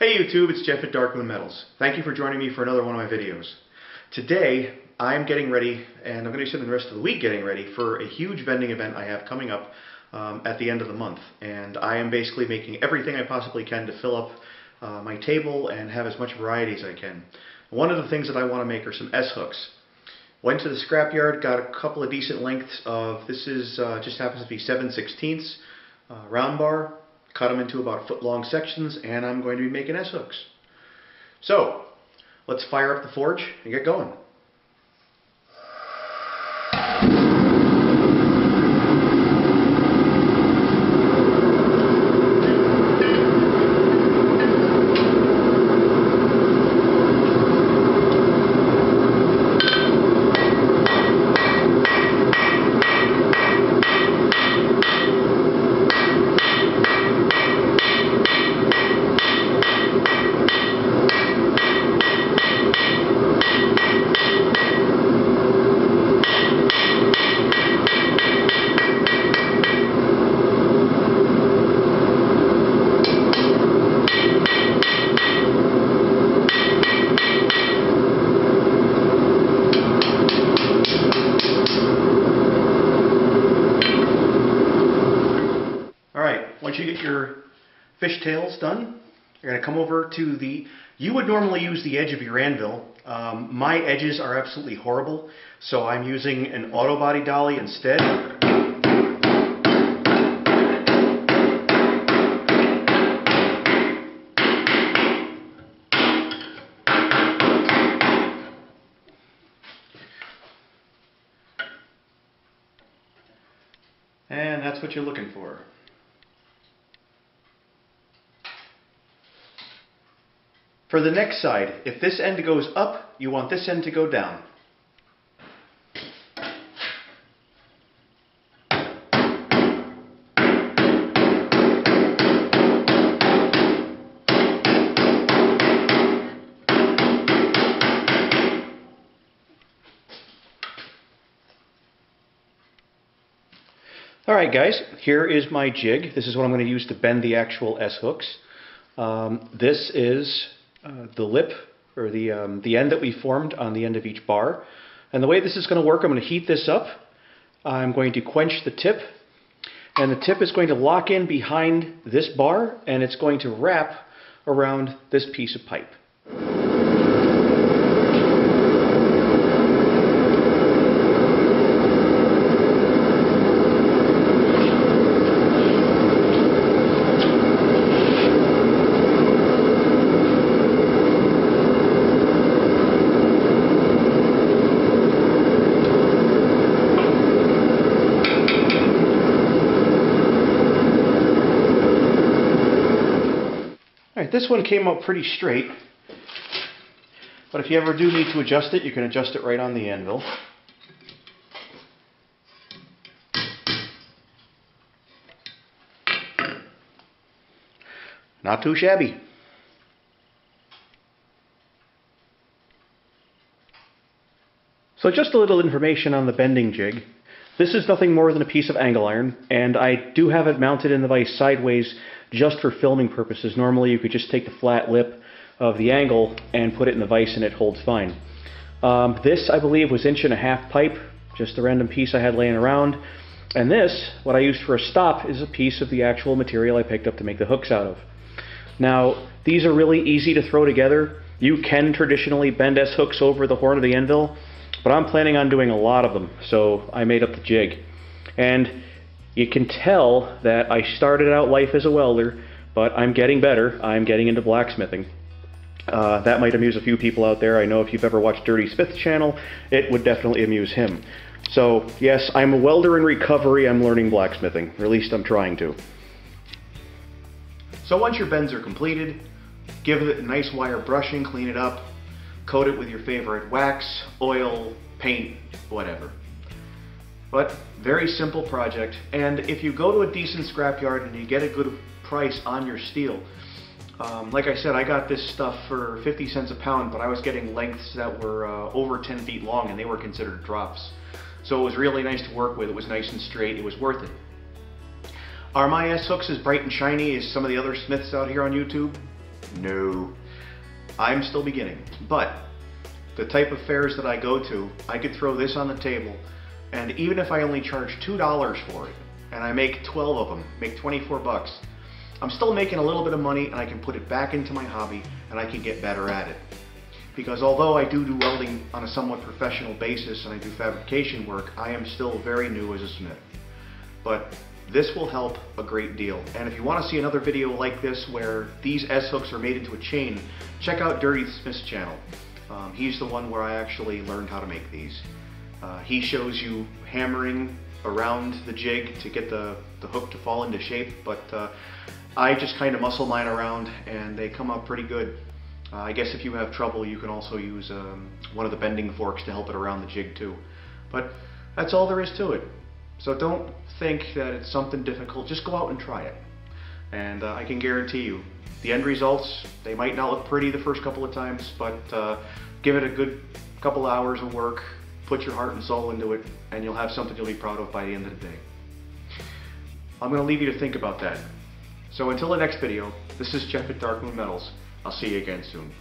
Hey YouTube, it's Jeff at Darkmoon Metals. Thank you for joining me for another one of my videos. Today, I'm getting ready, and I'm going to be spending the rest of the week getting ready for a huge vending event I have coming up um, at the end of the month. And I am basically making everything I possibly can to fill up uh, my table and have as much variety as I can. One of the things that I want to make are some S-hooks. Went to the scrapyard, got a couple of decent lengths of, this is uh, just happens to be 7 16 uh, round bar, cut them into about foot long sections, and I'm going to be making S-hooks. So, let's fire up the forge and get going. once you get your fish tails done, you're going to come over to the, you would normally use the edge of your anvil. Um, my edges are absolutely horrible, so I'm using an auto body dolly instead. And that's what you're looking for. For the next side, if this end goes up, you want this end to go down. Alright guys, here is my jig. This is what I'm going to use to bend the actual S-hooks. Um, this is uh, the lip or the, um, the end that we formed on the end of each bar. And the way this is going to work, I'm going to heat this up. I'm going to quench the tip. And the tip is going to lock in behind this bar and it's going to wrap around this piece of pipe. This one came out pretty straight. But if you ever do need to adjust it, you can adjust it right on the anvil. Not too shabby. So just a little information on the bending jig. This is nothing more than a piece of angle iron, and I do have it mounted in the vise sideways just for filming purposes. Normally you could just take the flat lip of the angle and put it in the vise and it holds fine. Um, this, I believe, was inch and a half pipe, just a random piece I had laying around. And this, what I used for a stop, is a piece of the actual material I picked up to make the hooks out of. Now, these are really easy to throw together. You can traditionally bend S-hooks over the horn of the anvil, but I'm planning on doing a lot of them, so I made up the jig. And you can tell that I started out life as a welder, but I'm getting better. I'm getting into blacksmithing. Uh, that might amuse a few people out there. I know if you've ever watched Dirty Smith's channel, it would definitely amuse him. So, yes, I'm a welder in recovery. I'm learning blacksmithing, or at least I'm trying to. So once your bends are completed, give it a nice wire brushing, clean it up, coat it with your favorite wax, oil, paint, whatever. But very simple project. And if you go to a decent scrapyard and you get a good price on your steel, um, like I said, I got this stuff for 50 cents a pound, but I was getting lengths that were uh, over 10 feet long and they were considered drops. So it was really nice to work with. It was nice and straight. It was worth it. Are my S-hooks as bright and shiny as some of the other smiths out here on YouTube? No. I'm still beginning. But the type of fairs that I go to, I could throw this on the table, and even if I only charge $2 for it, and I make 12 of them, make 24 bucks, I'm still making a little bit of money and I can put it back into my hobby and I can get better at it. Because although I do do welding on a somewhat professional basis and I do fabrication work, I am still very new as a smith. But this will help a great deal. And if you want to see another video like this where these S-hooks are made into a chain, check out Dirty Smith's channel. Um, he's the one where I actually learned how to make these. Uh, he shows you hammering around the jig to get the, the hook to fall into shape, but uh, I just kind of muscle mine around and they come out pretty good. Uh, I guess if you have trouble you can also use um, one of the bending forks to help it around the jig too. But that's all there is to it. So don't think that it's something difficult, just go out and try it. And uh, I can guarantee you, the end results, they might not look pretty the first couple of times, but uh, give it a good couple hours of work, put your heart and soul into it, and you'll have something you'll be proud of by the end of the day. I'm going to leave you to think about that. So until the next video, this is Jeff at Darkmoon Metals. I'll see you again soon.